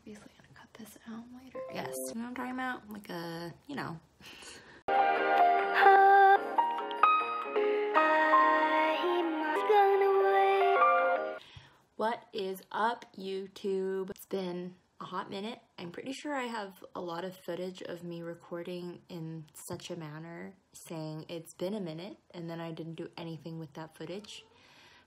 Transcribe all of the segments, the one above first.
obviously gonna cut this out later. Yes, you know what I'm talking about? Like a, you know. What is up, YouTube? It's been a hot minute. I'm pretty sure I have a lot of footage of me recording in such a manner saying it's been a minute and then I didn't do anything with that footage.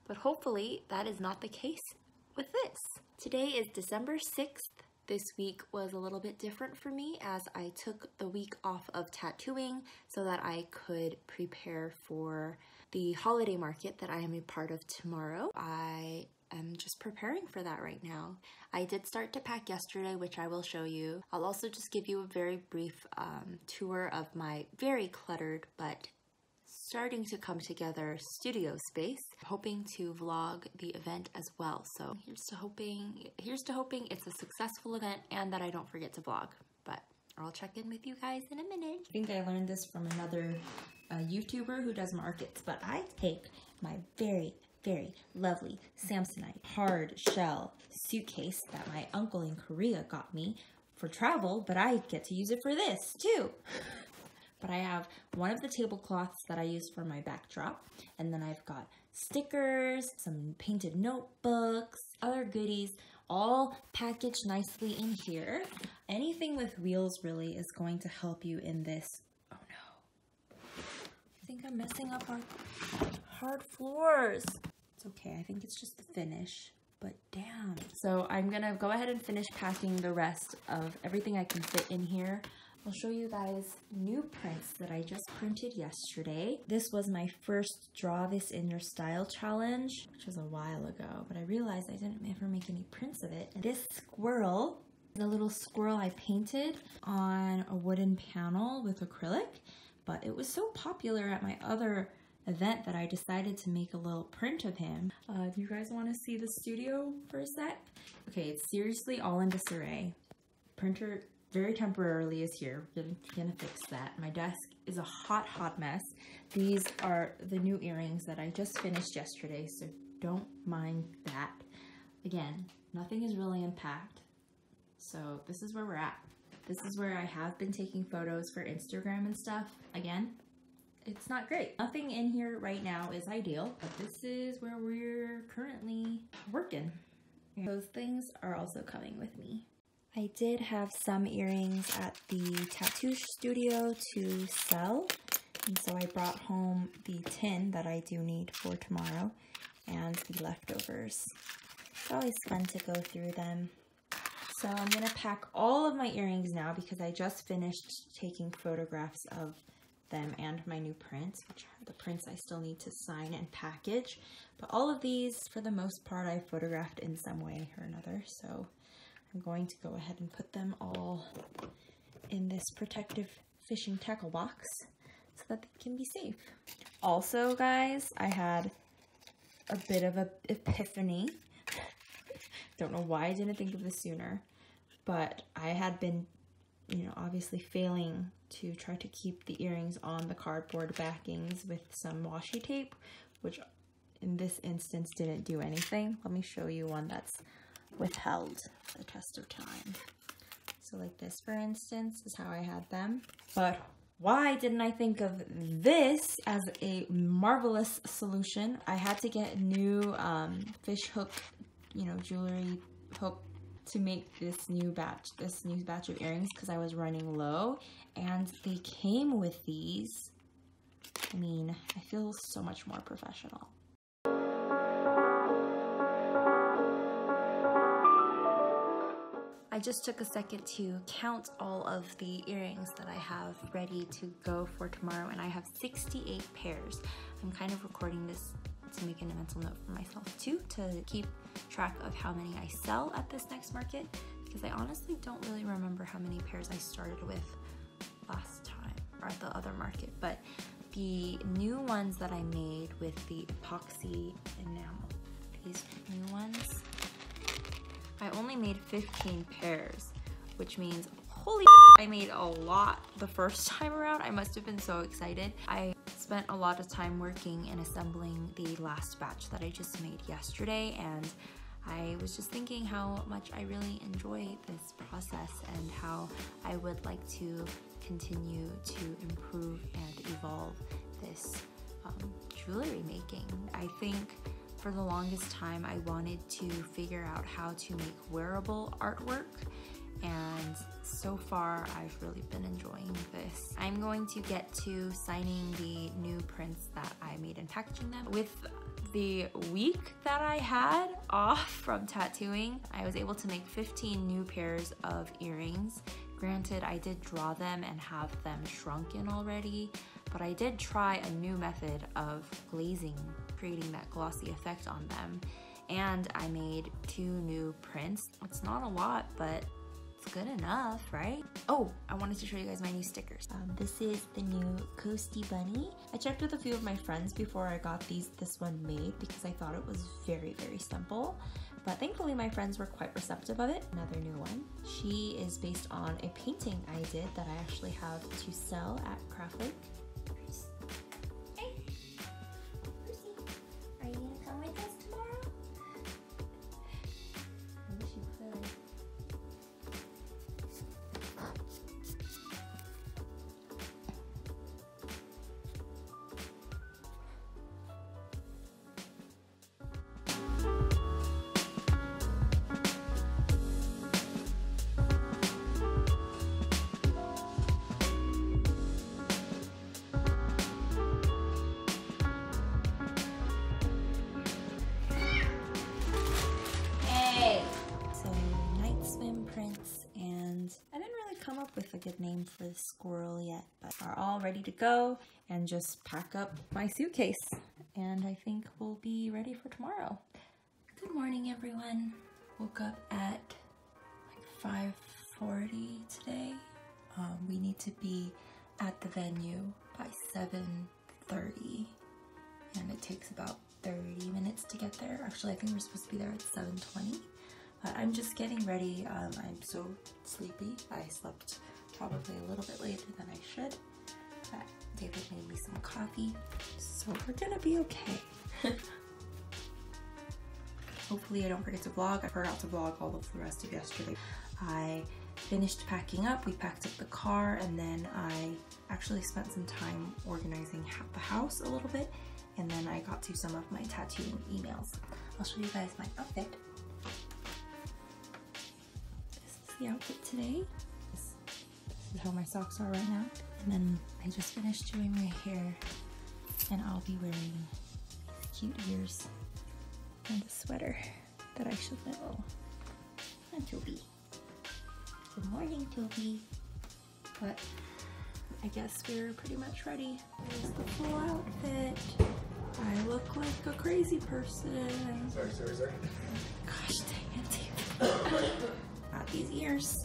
But hopefully that is not the case with this. Today is December 6th. This week was a little bit different for me as I took the week off of tattooing so that I could prepare for the holiday market that I am a part of tomorrow. I am just preparing for that right now. I did start to pack yesterday, which I will show you. I'll also just give you a very brief um, tour of my very cluttered but starting to come together studio space hoping to vlog the event as well. So here's to hoping here's to hoping it's a successful event and that I don't forget to vlog. But I'll check in with you guys in a minute. I think I learned this from another uh, YouTuber who does markets but I take my very very lovely Samsonite hard shell suitcase that my uncle in Korea got me for travel, but I get to use it for this too. But I have one of the tablecloths that I use for my backdrop, and then I've got stickers, some painted notebooks, other goodies, all packaged nicely in here. Anything with wheels really is going to help you in this. Oh no. I think I'm messing up our hard floors. It's okay, I think it's just the finish, but damn. So I'm gonna go ahead and finish packing the rest of everything I can fit in here. I'll show you guys new prints that I just printed yesterday. This was my first Draw This in Your Style challenge, which was a while ago, but I realized I didn't ever make any prints of it. And this squirrel the little squirrel I painted on a wooden panel with acrylic, but it was so popular at my other event that I decided to make a little print of him. Uh, do you guys want to see the studio for a sec? Okay, it's seriously all in disarray. Printer very temporarily is here. We're gonna, gonna fix that. My desk is a hot, hot mess. These are the new earrings that I just finished yesterday, so don't mind that. Again, nothing is really unpacked. So this is where we're at. This is where I have been taking photos for Instagram and stuff. Again, it's not great. Nothing in here right now is ideal, but this is where we're currently working. Those things are also coming with me. I did have some earrings at the tattoo studio to sell, and so I brought home the tin that I do need for tomorrow and the leftovers. It's always fun to go through them. So I'm going to pack all of my earrings now because I just finished taking photographs of them and my new prints, which are the prints I still need to sign and package. But all of these, for the most part, I photographed in some way or another. So I'm going to go ahead and put them all in this protective fishing tackle box so that they can be safe. Also, guys, I had a bit of an epiphany. Don't know why I didn't think of this sooner, but I had been, you know, obviously failing to try to keep the earrings on the cardboard backings with some washi tape, which in this instance didn't do anything. Let me show you one that's withheld the test of time. So like this, for instance, is how I had them. But why didn't I think of this as a marvelous solution? I had to get new um, fish hook, you know, jewelry hook to make this new batch, this new batch of earrings because I was running low and they came with these. I mean, I feel so much more professional. I just took a second to count all of the earrings that I have ready to go for tomorrow and I have 68 pairs. I'm kind of recording this to make a mental note for myself too to keep track of how many I sell at this next market because I honestly don't really remember how many pairs I started with last time or at the other market but the new ones that I made with the epoxy enamel these new ones I only made 15 pairs, which means holy I made a lot the first time around. I must have been so excited. I spent a lot of time working and assembling the last batch that I just made yesterday and I was just thinking how much I really enjoy this process and how I would like to continue to improve and evolve this um, jewelry making. I think for the longest time I wanted to figure out how to make wearable artwork and so far I've really been enjoying this. I'm going to get to signing the new prints that I made and packaging them. With the week that I had off from tattooing, I was able to make 15 new pairs of earrings. Granted, I did draw them and have them shrunken already, but I did try a new method of glazing, creating that glossy effect on them. And I made two new prints. It's not a lot, but it's good enough, right? Oh, I wanted to show you guys my new stickers. Um, this is the new Coasty Bunny. I checked with a few of my friends before I got these this one made because I thought it was very, very simple. But thankfully my friends were quite receptive of it. Another new one. She is based on a painting I did that I actually have to sell at Craft Lake. A good name for the squirrel yet, but are all ready to go and just pack up my suitcase. And I think we'll be ready for tomorrow. Good morning everyone. Woke up at like 5.40 today. Um, we need to be at the venue by 7.30 and it takes about 30 minutes to get there. Actually, I think we're supposed to be there at 7.20. But I'm just getting ready. Um, I'm so sleepy. I slept probably a little bit later than I should. But David made me some coffee, so we're gonna be okay. Hopefully I don't forget to vlog. I forgot to vlog all of the rest of yesterday. I finished packing up, we packed up the car, and then I actually spent some time organizing the house a little bit, and then I got to some of my tattooing emails. I'll show you guys my outfit. This is the outfit today. This, is how my socks are right now. And then I just finished doing my hair, and I'll be wearing cute ears and a sweater that I should know. And Toby. Good morning, Toby. But I guess we're pretty much ready. Here's the full outfit. I look like a crazy person. Sorry, sorry, sorry. Gosh dang it. Got these ears.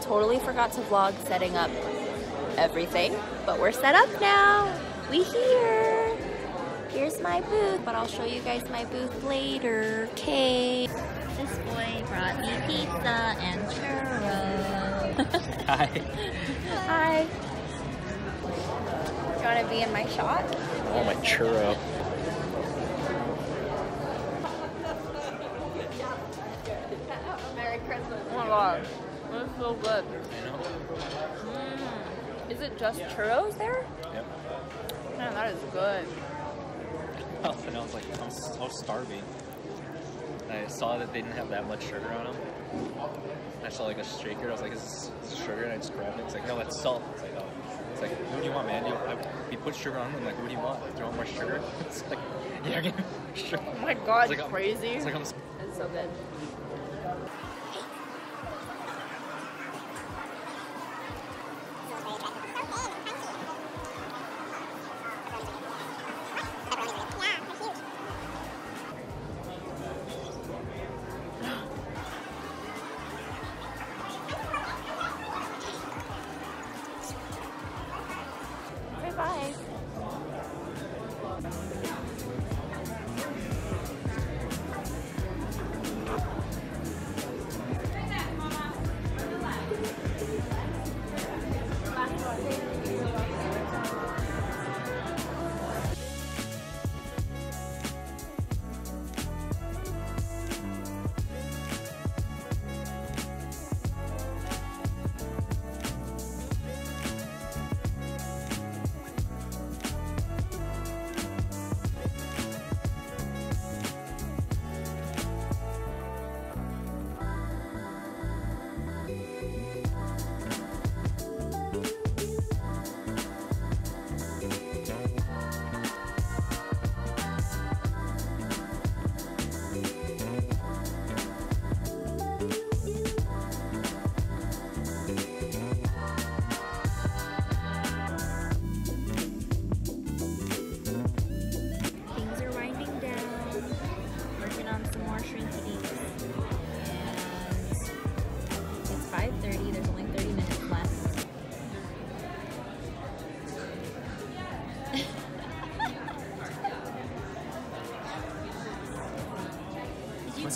Totally forgot to vlog setting up everything, but we're set up now. We here. Here's my booth, but I'll show you guys my booth later. Okay. This boy brought me pizza and churros. Hi. Hi. You want to be in my shot? Oh, my churro. Merry Christmas. Oh my god. That's so good. Mm. Is it just churros there? Yep. Man, that is good. And I was like, I'm so starving. I saw that they didn't have that much sugar on them. I saw like a shaker. I was like, is this, is sugar? And I just grabbed it. It's like, no, that's salt. It's like, oh. It's like, what do you want, man? You, I, you put sugar on them. I'm like, what do you want? Do you want more sugar? It's like, yeah, give me- Sure. Oh my god, It's like I'm- crazy. It's like I'm It's so good.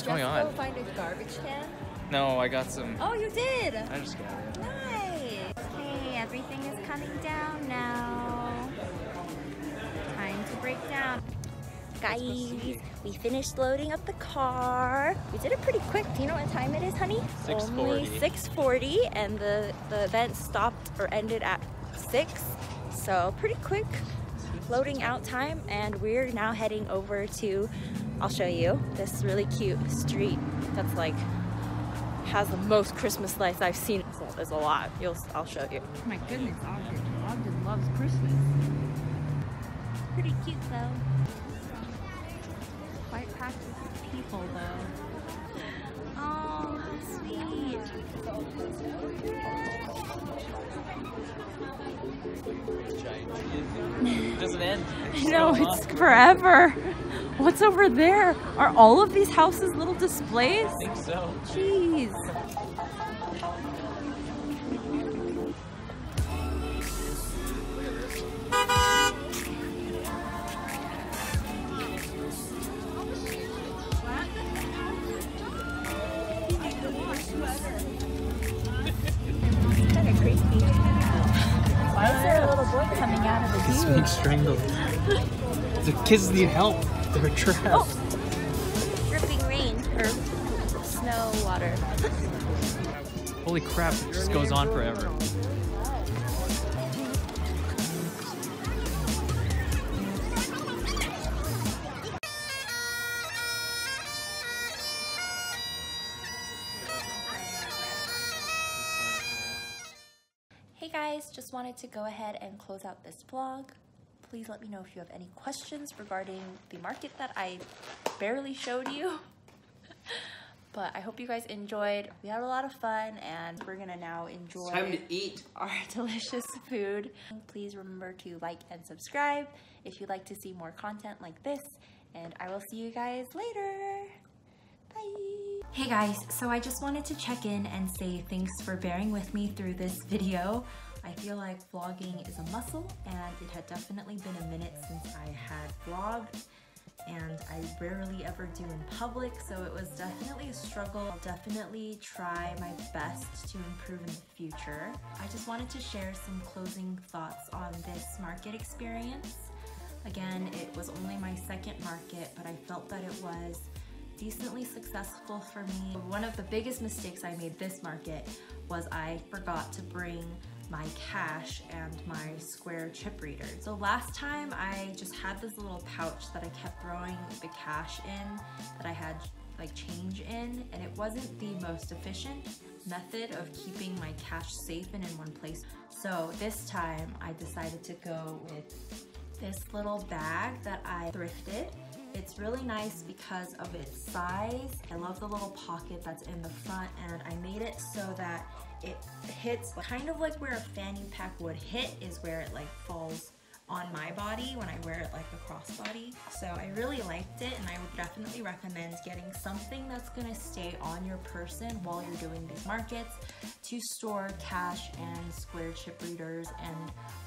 Going on? go find a garbage can? No, I got some. Oh, you did! I just got it. Nice. Okay, everything is coming down now. Time to break down. Guys, we finished loading up the car. We did it pretty quick. Do you know what time it is, honey? 6:40. Only 6:40, and the the event stopped or ended at six. So pretty quick loading out time, and we're now heading over to. I'll show you this really cute street that's like has the most Christmas lights I've seen. So there's a lot. You'll, I'll show you. My goodness, Ogden. Ogden loves Christmas. Pretty cute though. Quite packed with people though. Oh, how sweet. It doesn't end. No, it's forever. What's over there? Are all of these houses little displays? I think so. Jeez. Kind of creepy. Why is there a little boy coming out of the It's view? being strangled. the kids need help. They're trapped. Oh. Dripping rain or snow water. Holy crap! It just goes on forever. Hey guys, just wanted to go ahead and close out this vlog. Please let me know if you have any questions regarding the market that I barely showed you. but I hope you guys enjoyed. We had a lot of fun and we're gonna now enjoy Time to eat. our delicious food. Please remember to like and subscribe if you'd like to see more content like this. And I will see you guys later. Bye. Hey guys, so I just wanted to check in and say thanks for bearing with me through this video. I feel like vlogging is a muscle and it had definitely been a minute since I had vlogged and I rarely ever do in public, so it was definitely a struggle. I'll definitely try my best to improve in the future. I just wanted to share some closing thoughts on this market experience. Again, it was only my second market, but I felt that it was decently successful for me. One of the biggest mistakes I made this market was I forgot to bring my cash and my square chip reader. So last time I just had this little pouch that I kept throwing the cash in that I had like change in and it wasn't the most efficient method of keeping my cash safe and in one place. So this time I decided to go with this little bag that I thrifted It's really nice because of its size. I love the little pocket that's in the front and I made it so that it hits kind of like where a fanny pack would hit is where it like falls on my body when I wear it like a crossbody. So I really liked it and I would definitely recommend getting something that's gonna stay on your person while you're doing these markets to store cash and square chip readers and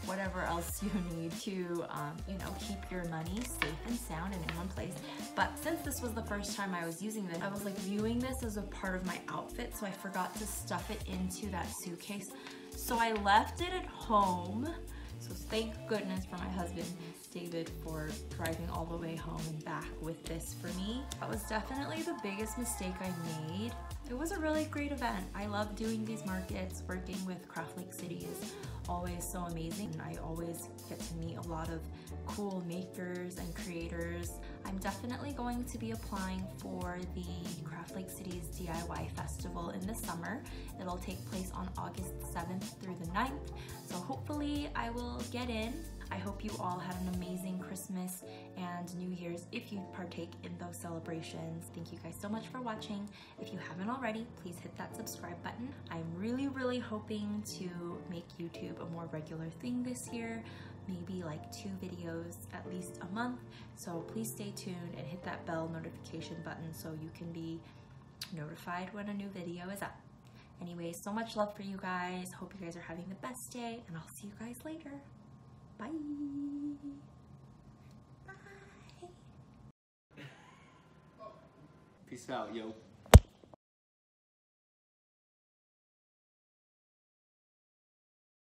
whatever else you need to, um, you know, keep your money safe and sound and in one place. But since this was the first time I was using this, I was like viewing this as a part of my outfit, so I forgot to stuff it into that suitcase. So I left it at home so thank goodness for my husband, David, for driving all the way home and back with this for me. That was definitely the biggest mistake I made. It was a really great event. I love doing these markets. Working with Craft Lake City is always so amazing. And I always get to meet a lot of cool makers and creators. I'm definitely going to be applying for the Craft Lake City's DIY Festival in the summer. It'll take place on August 7th through the 9th. So hopefully I will get in. I hope you all had an amazing Christmas and New Year's if you partake in those celebrations. Thank you guys so much for watching. If you haven't already, please hit that subscribe button. I'm really, really hoping to make YouTube a more regular thing this year maybe like two videos at least a month. So please stay tuned and hit that bell notification button so you can be notified when a new video is up. Anyway, so much love for you guys. Hope you guys are having the best day and I'll see you guys later. Bye. Bye. Peace out, yo.